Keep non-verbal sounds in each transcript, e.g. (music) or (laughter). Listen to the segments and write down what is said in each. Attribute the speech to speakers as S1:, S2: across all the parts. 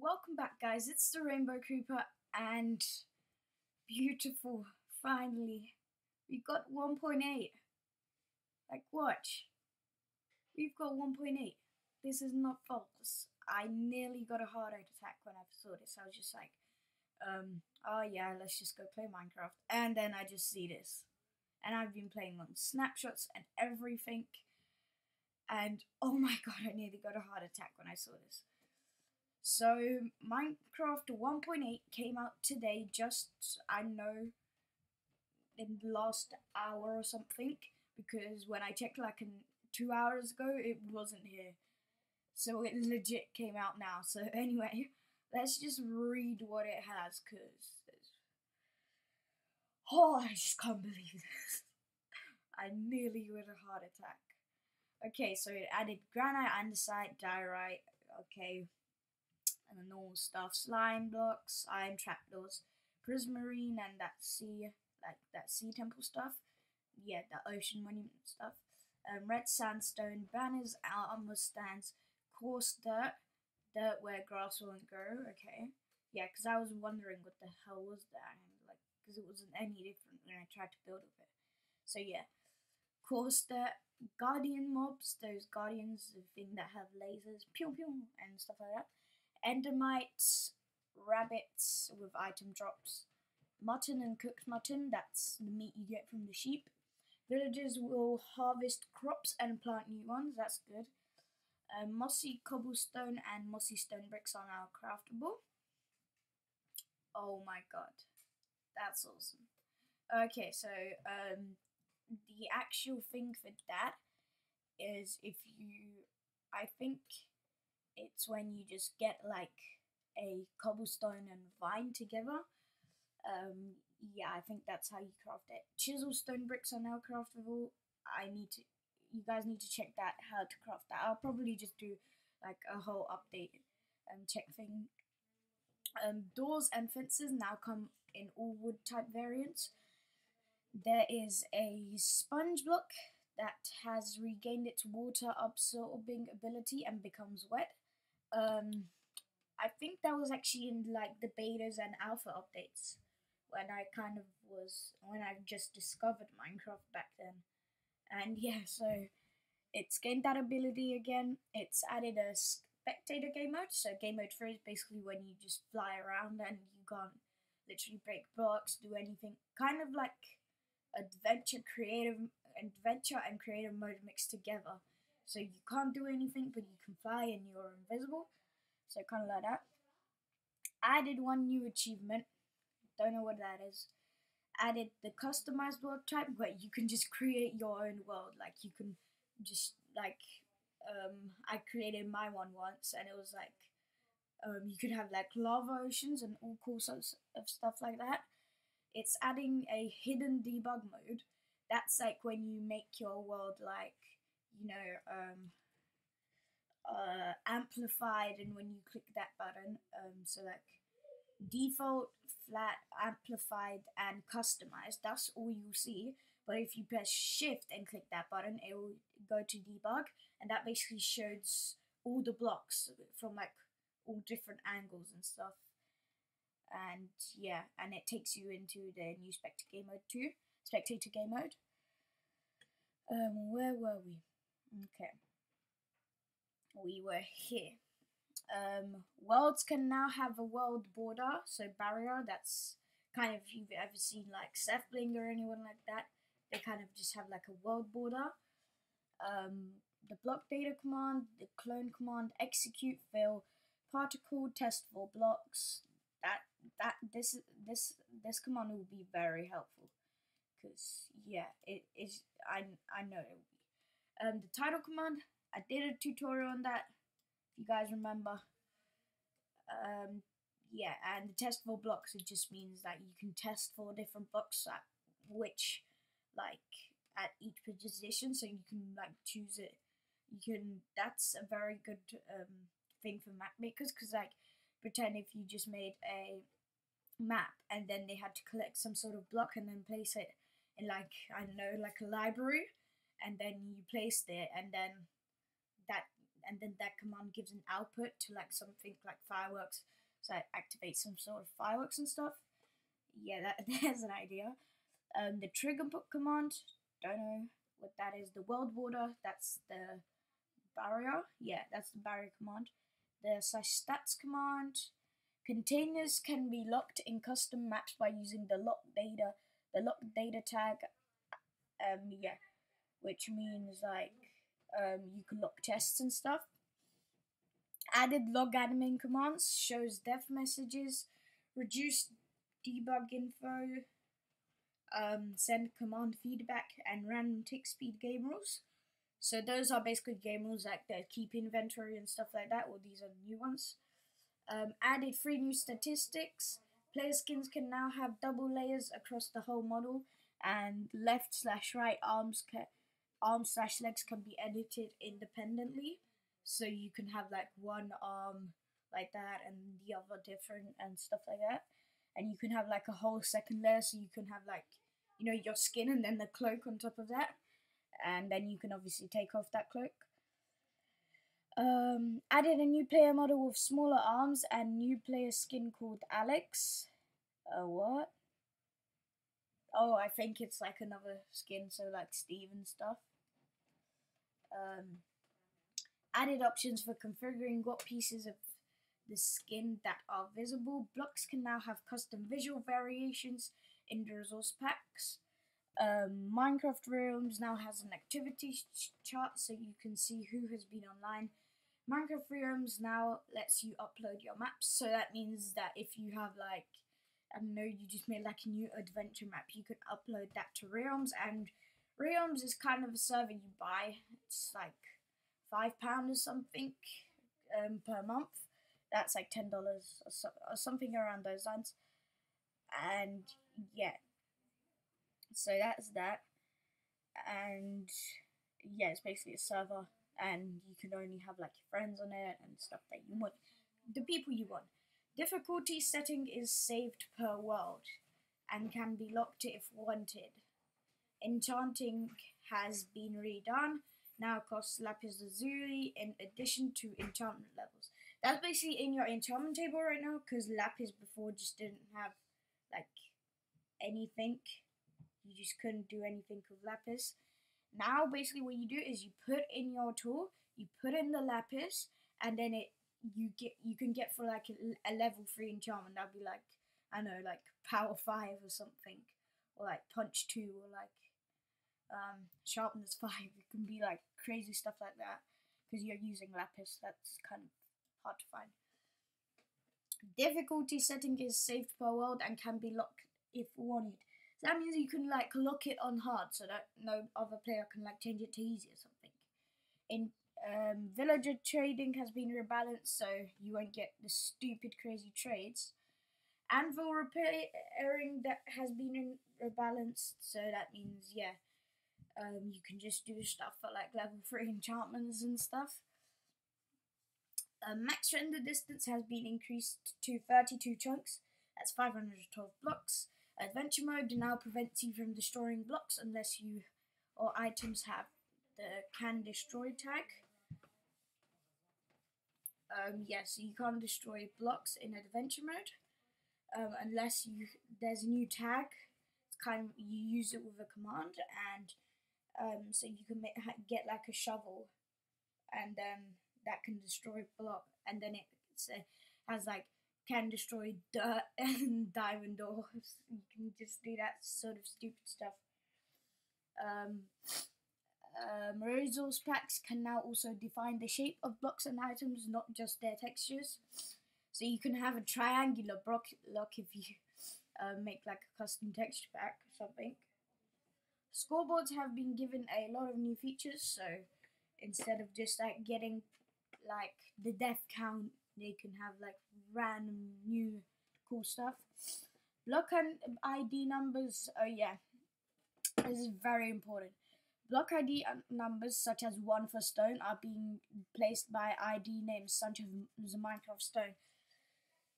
S1: Welcome back, guys. It's the Rainbow Creeper, and beautiful. Finally, we got 1.8. Like, watch. We've got 1.8. This is not false. I nearly got a heart attack when I saw this. I was just like, um, oh yeah, let's just go play Minecraft. And then I just see this. And I've been playing on snapshots and everything. And oh my god, I nearly got a heart attack when I saw this. So Minecraft 1.8 came out today, just I know in the last hour or something, because when I checked like in two hours ago, it wasn't here. So it legit came out now. So (laughs) anyway, let's just read what it has, cause oh, I just can't believe (laughs) this. I nearly had a heart attack. Okay, so it added granite, andesite, diorite. Okay, and the normal stuff slime blocks, iron trapdoors, prismarine, and that sea, like that sea temple stuff. Yeah, the ocean monument stuff. Um, red sandstone, banners, armor stands, coarse dirt, dirt where grass won't grow. Okay, yeah, because I was wondering what the hell was that, and like, because it wasn't any different when I tried to build with it. So yeah, coarse dirt, guardian mobs, those guardians, the thing that have lasers, pew pew, and stuff like that endermites, rabbits with item drops, mutton and cooked mutton, that's the meat you get from the sheep. Villagers will harvest crops and plant new ones, that's good. Uh, mossy cobblestone and mossy stone bricks are now craftable. Oh my god, that's awesome. Okay, so um, the actual thing for that is if you, I think it's when you just get like a cobblestone and vine together. Um, yeah, I think that's how you craft it. Chisel stone bricks are now craftable. I need to, you guys need to check that how to craft that. I'll probably just do like a whole update and check thing. Um, doors and fences now come in all wood type variants. There is a sponge block that has regained its water absorbing ability and becomes wet um, I think that was actually in like the betas and alpha updates when I kind of was when I just discovered Minecraft back then. And (laughs) yeah, so it's gained that ability again. It's added a spectator game mode. So game mode three is basically when you just fly around and you can't literally break blocks, do anything. Kind of like adventure creative adventure and creative mode mixed together. So you can't do anything, but you can fly and you're invisible. So kind of like that. Added one new achievement. Don't know what that is. Added the customized world type where you can just create your own world. Like you can just like um I created my one once and it was like um you could have like lava oceans and all cool sorts of stuff like that. It's adding a hidden debug mode. That's like when you make your world like you know, um, uh, amplified, and when you click that button, um, so like default, flat, amplified, and customized, that's all you see. But if you press shift and click that button, it will go to debug, and that basically shows all the blocks from like all different angles and stuff. And yeah, and it takes you into the new spectator game mode too. Spectator game mode. Um, where were we? Okay. We were here. Um, worlds can now have a world border, so barrier. That's kind of if you've ever seen like SethBling or anyone like that. They kind of just have like a world border. Um, the block data command, the clone command, execute, fill, particle, test for blocks. That that this this this command will be very helpful, because yeah, it is. I I know it um, the title command, I did a tutorial on that, if you guys remember. Um, yeah, and the test for blocks, it just means that you can test for different blocks at which, like, at each position, so you can, like, choose it. You can, that's a very good um, thing for map makers, because, like, pretend if you just made a map and then they had to collect some sort of block and then place it in, like, I don't know, like a library and then you placed it and then that and then that command gives an output to like something like fireworks, so it activates some sort of fireworks and stuff. Yeah, that (laughs) there's an idea. Um, the trigger command, don't know what that is. The world border, that's the barrier. Yeah, that's the barrier command. The slash stats command. Containers can be locked in custom maps by using the lock data, the lock data tag. Um, yeah, which means like um, you can lock chests and stuff. Added log admin commands shows death messages, reduce debug info, um, send command feedback, and random tick speed game rules. So those are basically game rules like the keep inventory and stuff like that. Well, these are new ones. Um, added three new statistics. Player skins can now have double layers across the whole model, and left slash right arms can arm slash legs can be edited independently. So you can have like one arm like that and the other different and stuff like that. And you can have like a whole second layer, so you can have like you know your skin and then the cloak on top of that, and then you can obviously take off that cloak. Um, added a new player model with smaller arms and new player skin called Alex. Uh, what? Oh, I think it's like another skin, so like Steve and stuff. Um, added options for configuring what pieces of the skin that are visible. Blocks can now have custom visual variations in the resource packs. Um, Minecraft Realms now has an activity chart so you can see who has been online. Minecraft Realms now lets you upload your maps, so that means that if you have like, I don't know, you just made like a new adventure map, you can upload that to Realms, and Realms is kind of a server you buy. It's like five pound or something um, per month. That's like ten dollars or, so, or something around those lines. And yeah, so that's that. And yeah, it's basically a server, and you can only have like your friends on it and stuff that you want, the people you want. Difficulty setting is saved per world, and can be locked if wanted. Enchanting has been redone. Now costs lapis lazuli in addition to enchantment levels. That's basically in your enchantment table right now because lapis before just didn't have like anything. You just couldn't do anything with lapis. Now basically what you do is you put in your tool, you put in the lapis, and then it you get you can get for like a, a level three enchantment. That'd be like I know like power five or something, or like punch two, or like um, sharpness (laughs) five. It can be like crazy stuff like that because you're using lapis. That's kind of hard to find. Difficulty setting is saved per world and can be locked if wanted. So that means you can like lock it on hard so that no other player can like change it to easy or something. In um, villager trading has been rebalanced so you won't get the stupid crazy trades. Anvil repairing that has been rebalanced so that means yeah um, you can just do stuff for like level 3 enchantments and stuff. Uh, max render distance has been increased to 32 chunks, that's 512 blocks. Adventure mode now prevents you from destroying blocks unless you or items have the can destroy tag. Um, yes, yeah, so you can't destroy blocks in adventure mode um, unless you there's a new tag. It's kind of you use it with a command and um, so you can make, get like a shovel, and then that can destroy block, and then it has like can destroy dirt (laughs) and diamond ores. You can just do that sort of stupid stuff. Um, um, resource packs can now also define the shape of blocks and items, not just their textures. So you can have a triangular block, block if you uh, make like a custom texture pack or something. Scoreboards have been given a lot of new features, so instead of just like getting like the death count, they can have like random new cool stuff. Block and ID numbers, oh yeah, this is very important. Block ID uh, numbers such as 1 for stone are being placed by ID names such as Minecraft stone.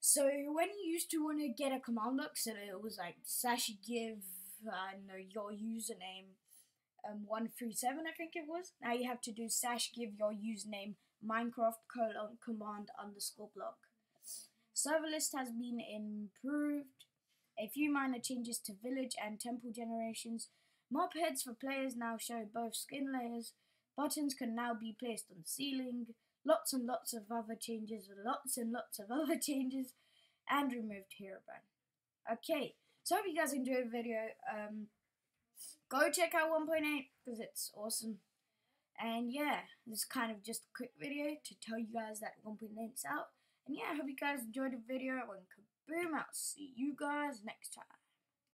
S1: So when you used to want to get a command block, so it was like slash give I know your username um 137 I think it was. Now you have to do slash give your username Minecraft colon command underscore block. Server list has been improved. A few minor changes to village and temple generations. Mob heads for players now show both skin layers. Buttons can now be placed on the ceiling. Lots and lots of other changes, lots and lots of (laughs) other changes, and removed Herobrine. Okay, so I hope you guys enjoyed the video. Um, go check out 1.8 because it's awesome. And yeah, this is kind of just a quick video to tell you guys that 1.8's out. And yeah, I hope you guys enjoyed the video. And kaboom, I'll see you guys next time.